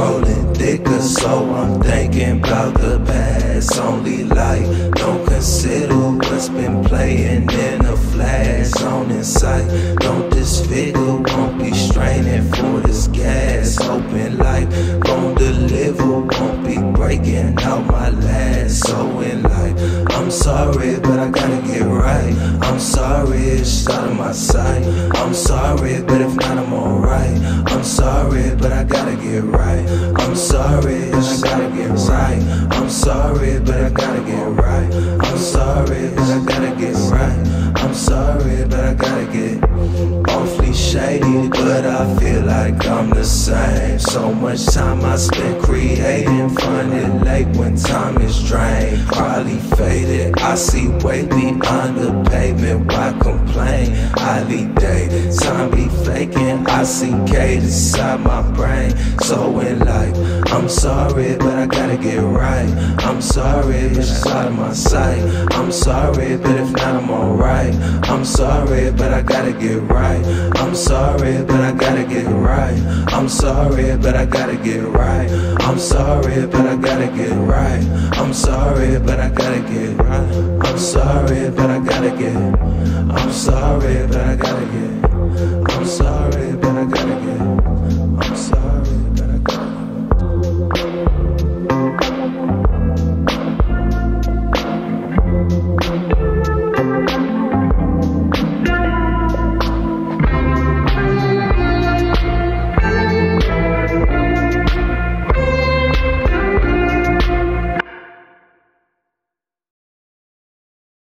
rolling thicker, so I'm thinking about the past. Only life, don't consider what's been playing in a flash. zone in sight. Don't disfigure, won't be straining for this gas. Open life, won't deliver, won't be breaking out my last. So in life, I'm sorry, but I gotta get right. I'm sorry, it's out of my sight. I'm sorry, but if not, I'm get right. I'm sorry, but I gotta get right. I'm sorry, but I gotta get right. I'm sorry, but I gotta get right. I'm sorry, but I gotta get awfully shady, but I feel like I'm the same. So much time I spent creating, finding late when time is drained. Probably faded. I see way beyond the pavement. Why complain? Dated. Time be faking. I see Kate inside my brain. So in life, I'm sorry, but I gotta get right. I'm sorry, but it's out of my sight. I'm sorry, but if not, I'm alright. I'm sorry, but I gotta get right. I'm sorry, but I gotta get right. I'm sorry, but I gotta get right. I'm sorry, but I gotta get right. I'm sorry, but I gotta get right. I'm but I gotta get. I'm sorry, but I gotta